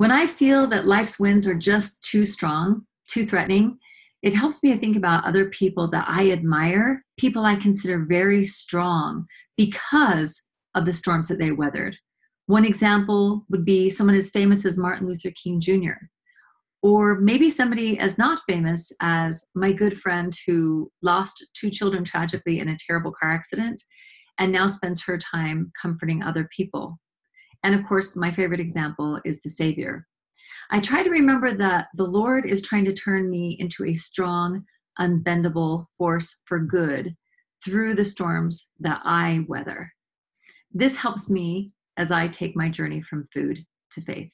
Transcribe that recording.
When I feel that life's winds are just too strong, too threatening, it helps me to think about other people that I admire, people I consider very strong because of the storms that they weathered. One example would be someone as famous as Martin Luther King Jr., or maybe somebody as not famous as my good friend who lost two children tragically in a terrible car accident and now spends her time comforting other people. And of course, my favorite example is the Savior. I try to remember that the Lord is trying to turn me into a strong, unbendable force for good through the storms that I weather. This helps me as I take my journey from food to faith.